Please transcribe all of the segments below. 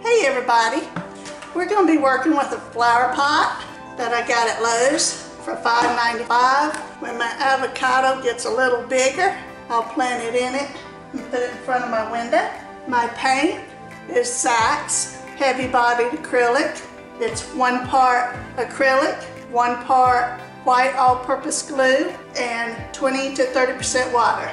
Hey everybody, we're going to be working with a flower pot that I got at Lowe's for $5.95. When my avocado gets a little bigger, I'll plant it in it and put it in front of my window. My paint is Sax heavy bodied acrylic. It's one part acrylic, one part white all-purpose glue, and 20 to 30% water.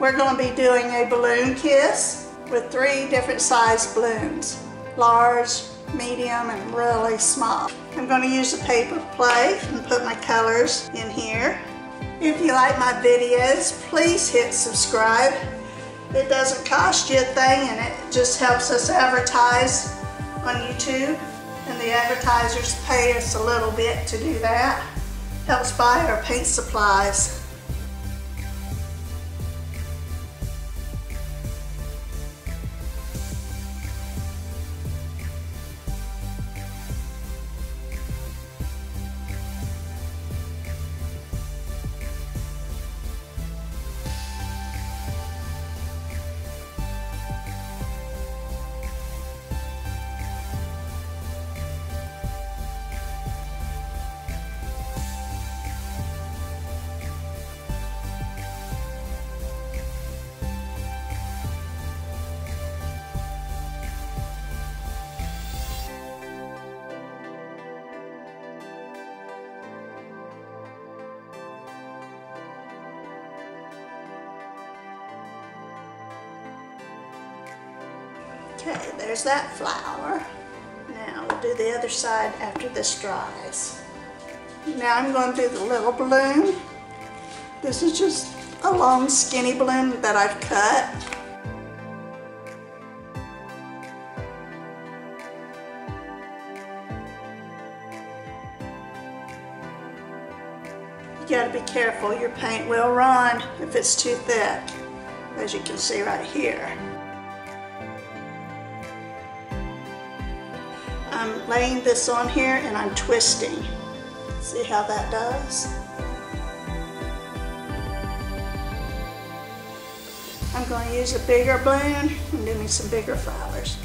We're going to be doing a balloon kiss with three different size balloons large, medium, and really small. I'm going to use a paper plate and put my colors in here. If you like my videos, please hit subscribe. It doesn't cost you a thing and it just helps us advertise on YouTube. And the advertisers pay us a little bit to do that. Helps buy our paint supplies. Okay, there's that flower. Now we'll do the other side after this dries. Now I'm going to do the little balloon. This is just a long skinny balloon that I've cut. You gotta be careful, your paint will run if it's too thick, as you can see right here. I'm laying this on here and I'm twisting. See how that does? I'm going to use a bigger balloon and do me some bigger flowers.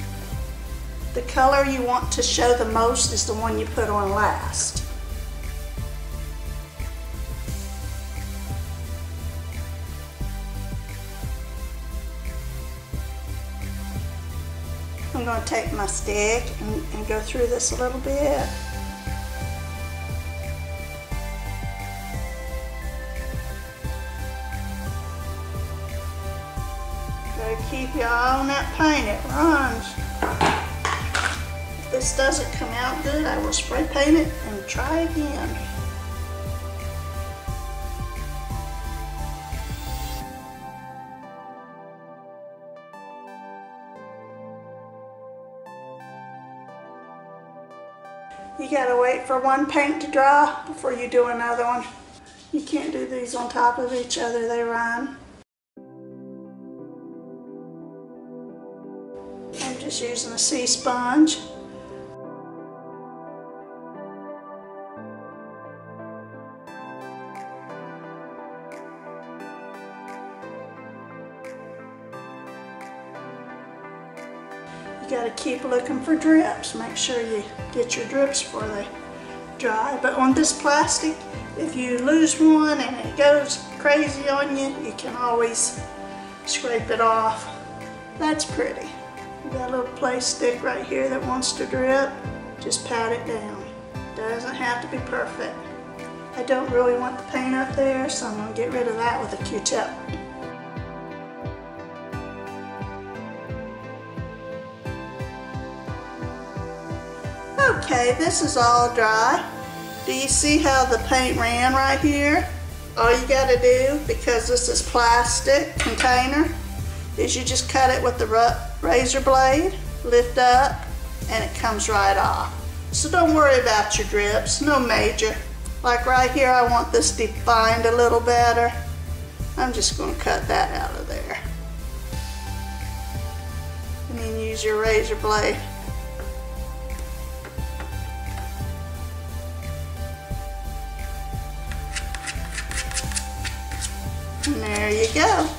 The color you want to show the most is the one you put on last. I'm going to take my stick and, and go through this a little bit. Gotta keep eye on that paint, it runs. If this doesn't come out good, I will spray paint it and try again. Gotta wait for one paint to dry before you do another one. You can't do these on top of each other, they run. I'm just using a sea sponge. You gotta keep looking for drips. Make sure you get your drips before they dry. But on this plastic, if you lose one and it goes crazy on you, you can always scrape it off. That's pretty. You got a little play stick right here that wants to drip. Just pat it down. Doesn't have to be perfect. I don't really want the paint up there, so I'm gonna get rid of that with a Q-tip. Okay, this is all dry. Do you see how the paint ran right here? All you gotta do, because this is plastic container, is you just cut it with the razor blade, lift up, and it comes right off. So don't worry about your drips, no major. Like right here, I want this defined a little better. I'm just gonna cut that out of there. And then use your razor blade there you go.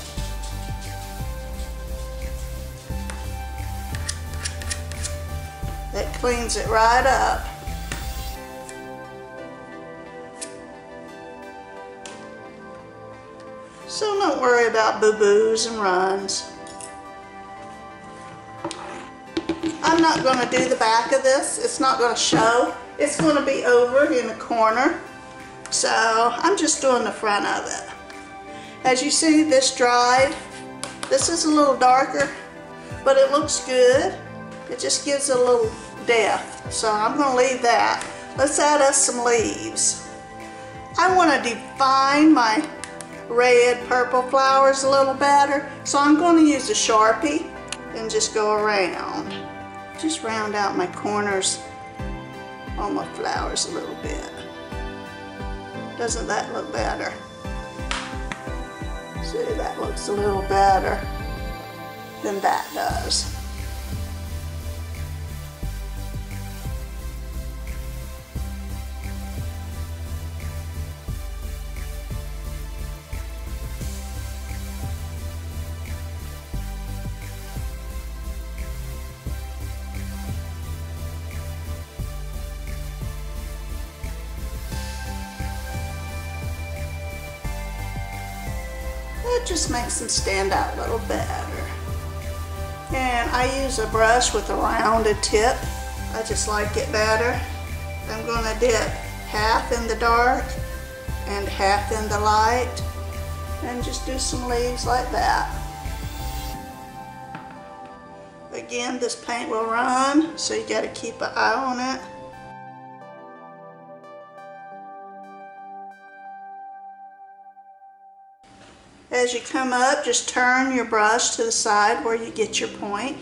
That cleans it right up. So don't worry about boo-boos and runs. I'm not going to do the back of this. It's not going to show. It's going to be over in the corner. So I'm just doing the front of it. As you see, this dried. This is a little darker, but it looks good. It just gives a little depth. So I'm going to leave that. Let's add us some leaves. I want to define my red purple flowers a little better. So I'm going to use a Sharpie and just go around. Just round out my corners on my flowers a little bit. Doesn't that look better? See, that looks a little better than that does. Just makes them stand out a little better. And I use a brush with a rounded tip. I just like it better. I'm going to dip half in the dark and half in the light and just do some leaves like that. Again, this paint will run, so you got to keep an eye on it. As you come up, just turn your brush to the side where you get your point.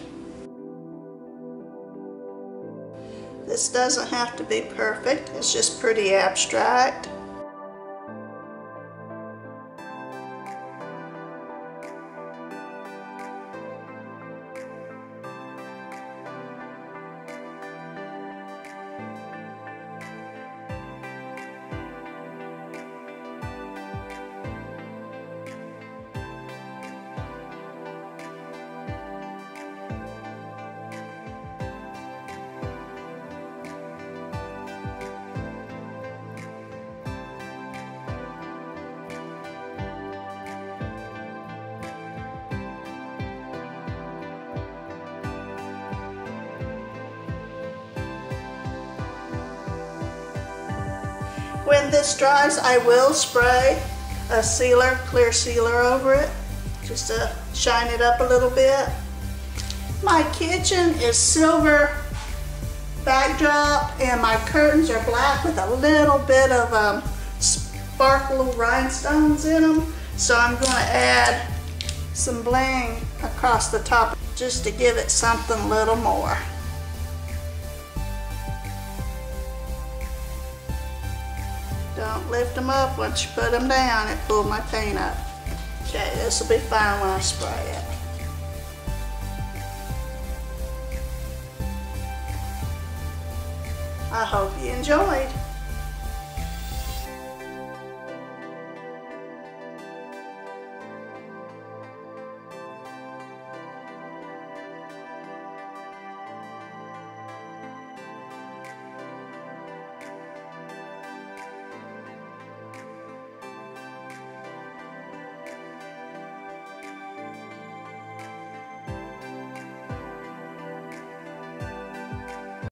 This doesn't have to be perfect, it's just pretty abstract. When this dries, I will spray a sealer, clear sealer over it, just to shine it up a little bit. My kitchen is silver backdrop and my curtains are black with a little bit of um, sparkle rhinestones in them. So I'm going to add some bling across the top just to give it something a little more. Don't lift them up once you put them down, it pulled my paint up. Okay, this will be fine when I spray it. I hope you enjoyed.